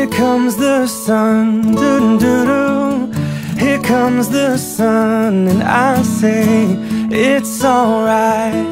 Here comes the sun, doo doo doo. Here comes the sun, and I say it's alright.